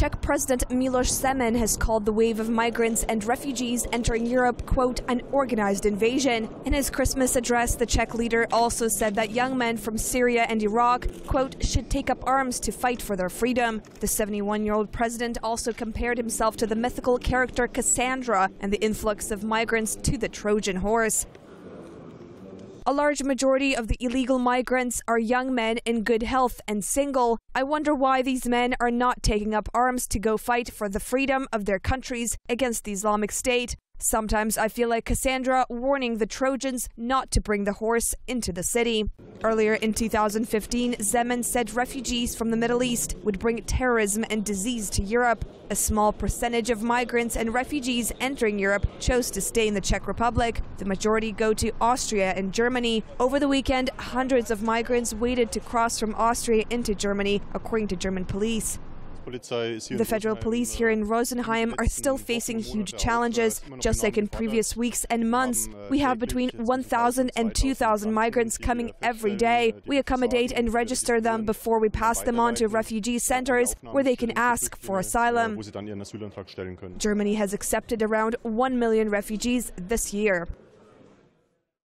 Czech President Miloš Zeman has called the wave of migrants and refugees entering Europe, quote, an organized invasion. In his Christmas address, the Czech leader also said that young men from Syria and Iraq, quote, should take up arms to fight for their freedom. The 71 year old president also compared himself to the mythical character Cassandra and the influx of migrants to the Trojan horse. A large majority of the illegal migrants are young men in good health and single. I wonder why these men are not taking up arms to go fight for the freedom of their countries against the Islamic State. Sometimes I feel like Cassandra warning the Trojans not to bring the horse into the city. Earlier in 2015, Zeman said refugees from the Middle East would bring terrorism and disease to Europe. A small percentage of migrants and refugees entering Europe chose to stay in the Czech Republic. The majority go to Austria and Germany. Over the weekend, hundreds of migrants waited to cross from Austria into Germany, according to German police. The federal police here in Rosenheim are still facing huge challenges. Just like in previous weeks and months, we have between 1,000 and 2,000 migrants coming every day. We accommodate and register them before we pass them on to refugee centers where they can ask for asylum. Germany has accepted around 1 million refugees this year.